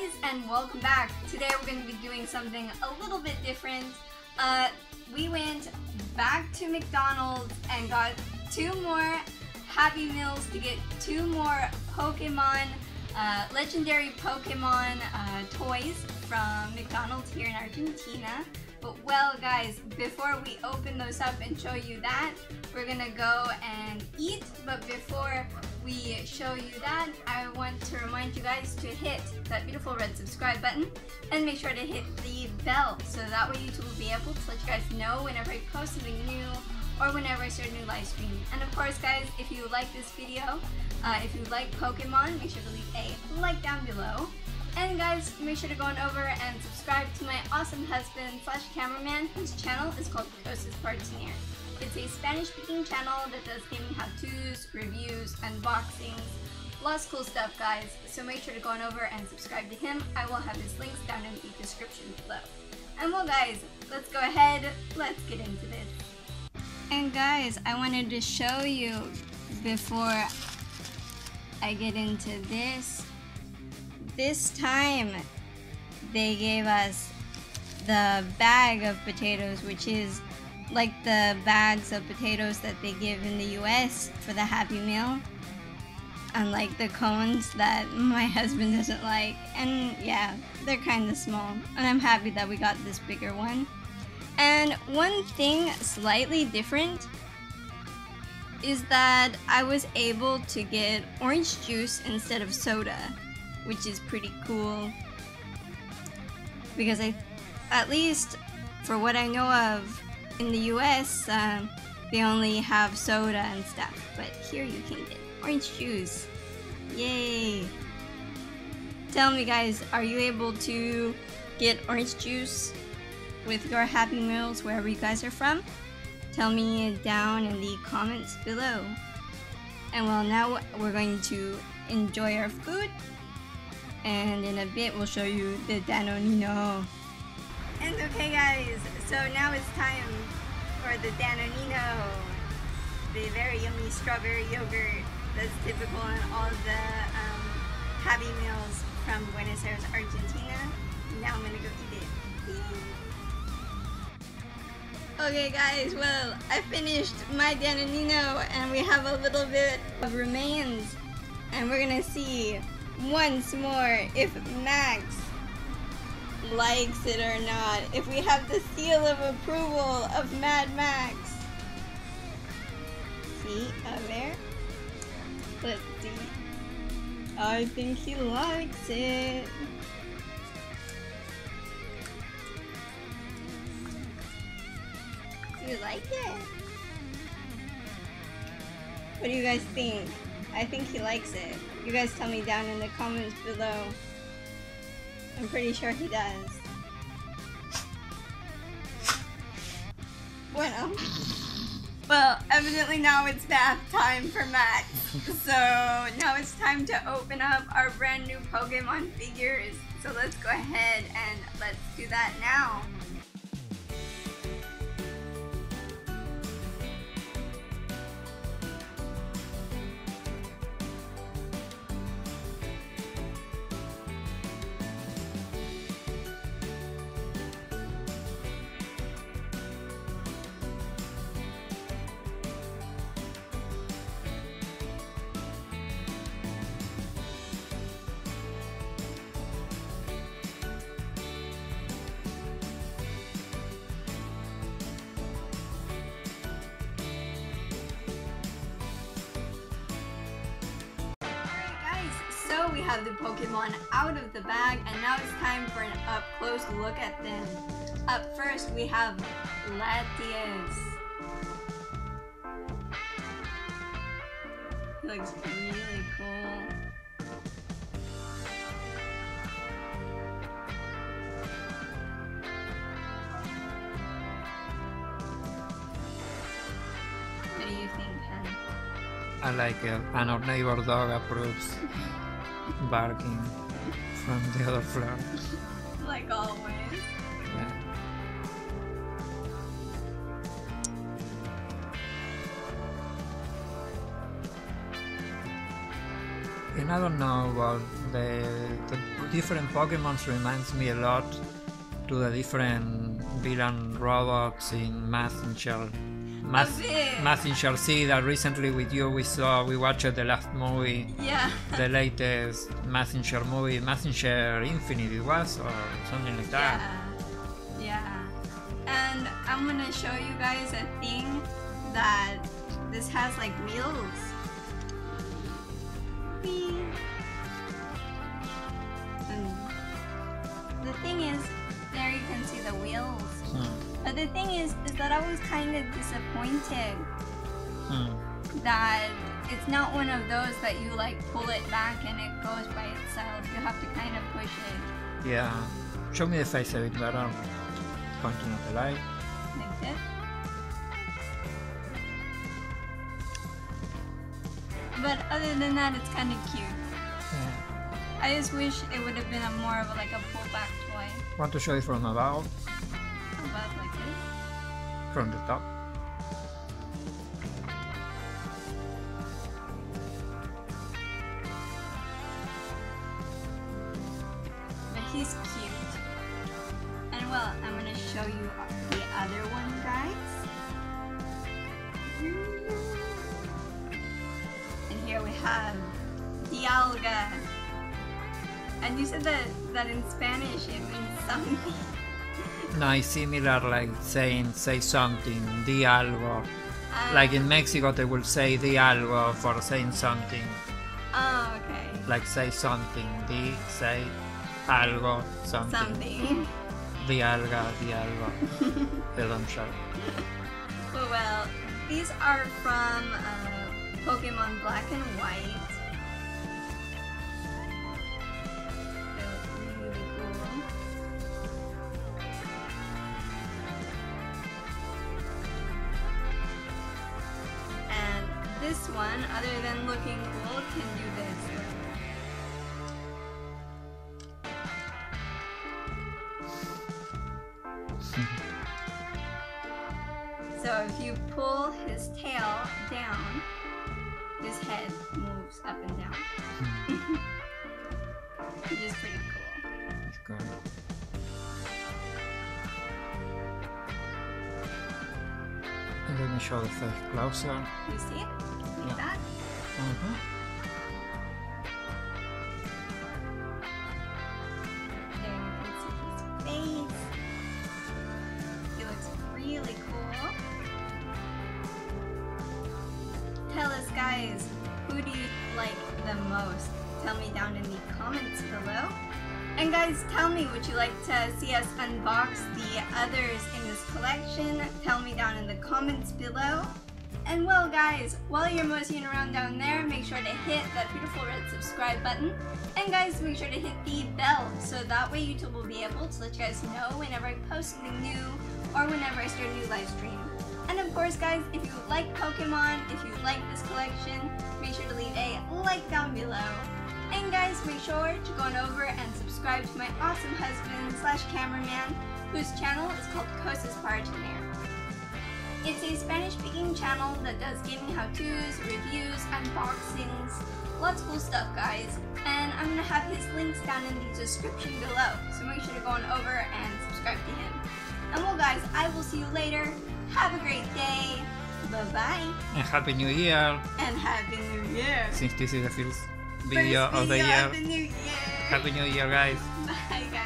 guys and welcome back. Today we're going to be doing something a little bit different. Uh, we went back to McDonald's and got two more Happy Meals to get two more Pokemon, uh, legendary Pokemon uh, toys from McDonald's here in Argentina. But well guys, before we open those up and show you that, we're gonna go and eat. But before we show you that, I want to remind you guys to hit that beautiful red subscribe button and make sure to hit the bell so that way YouTube will be able to let you guys know whenever I post something new or whenever I start a new live stream. And of course guys, if you like this video, uh, if you like Pokemon, make sure to leave a like down below. And guys, make sure to go on over and subscribe to my awesome husband slash cameraman whose channel is called Cosas Para Tener. It's a Spanish speaking channel that does gaming how-tos, reviews, unboxings, lots of cool stuff guys. So make sure to go on over and subscribe to him. I will have his links down in the description below. And well guys, let's go ahead, let's get into this. And guys, I wanted to show you before I get into this. This time they gave us the bag of potatoes, which is like the bags of potatoes that they give in the US for the Happy Meal. Unlike the cones that my husband doesn't like. And yeah, they're kind of small. And I'm happy that we got this bigger one. And one thing slightly different is that I was able to get orange juice instead of soda, which is pretty cool. Because I, at least for what I know of, in the US, um, they only have soda and stuff, but here you can get orange juice. Yay! Tell me guys, are you able to get orange juice with your Happy Meals wherever you guys are from? Tell me down in the comments below. And well, now we're going to enjoy our food. And in a bit, we'll show you the Danonino. And okay guys, so now it's time for the Danonino. The very yummy strawberry yogurt that's typical in all the um, Happy Meals from Buenos Aires, Argentina. Now I'm gonna go eat it. Okay guys, well, I finished my Danonino and we have a little bit of remains. And we're gonna see once more if Max likes it or not. If we have the seal of approval of Mad Max. See, up there? Let's see. I think he likes it. You like it? What do you guys think? I think he likes it. You guys tell me down in the comments below. I'm pretty sure he does. Bueno. Well, evidently now it's bath time for Max. so now it's time to open up our brand new Pokemon figures. So let's go ahead and let's do that now. We have the Pokemon out of the bag and now it's time for an up close look at them. Up first we have Latias. He looks really cool. What do you think, Ken? I like it. And our neighbor dog approves barking from the other floor. Like always. Yeah. And I don't know about the the, different Pokemons reminds me a lot to the different villain robots in Mazinger. Mas- bit. Mazinger Z that recently with you we saw we watched the last movie, Yeah. the latest Mazinger movie, Mazinger Infinite it was or something like that. Yeah. Yeah. And I'm gonna show you guys a thing that this has like wheels. Whee. And the thing is, But the thing is, is that I was kind of disappointed Hmm. that it's not one of those that you like pull it back and it goes by itself. You have to kind of push it Yeah. Show me the face a bit better. Pointing at the light. like this. But other than that, it's kind of cute. Yeah. I just wish it would have been a more of a, like a pull-back toy. Want to show it from above, from the top. But he's cute. And well, I'm gonna show you the other one, guys. And here we have Dialga. And you said that, that in Spanish it means something. No, it's similar like saying say something, di algo. Uh, Like in Mexico they will say di algo for saying something. Oh, okay. Like say something, di, say algo, something. Something. Di alga, di algo. they don't show. Oh, well, these are from uh, Pokemon Black and White. This one, other than looking cool, can do this. So if you pull his tail down, his head moves up and down. Which is pretty cool. It's good. Let me show the face closer. You see it? Like Yeah. that? Uh-huh. There you can see his face. He looks really cool. Tell us guys, who do you like the most? Tell me down in the comments below. And guys, tell me, would you like to see us unbox the others in this collection? Tell me down in the comments below. And well guys, while you're moseying around down there, make sure to hit that beautiful red subscribe button. And guys, make sure to hit the bell so that way YouTube will be able to let you guys know whenever I post something new or whenever I start a new live stream. And of course guys, if you like Pokemon, if you like this collection, make sure to leave a like down below. And guys, make sure to go on over and subscribe to my awesome husband slash cameraman, whose channel is called Cosas Para Tener. It's a Spanish speaking channel that does gaming how-tos, reviews, unboxings, lots of cool stuff guys. And I'm gonna have his links down in the description below, so make sure to go on over and subscribe to him. And well guys, I will see you later. Have a great day. Bye bye. And Happy New Year! And Happy New Year. Since this is the first video First of the year. of the new year. Happy New Year, guys! Bye guys.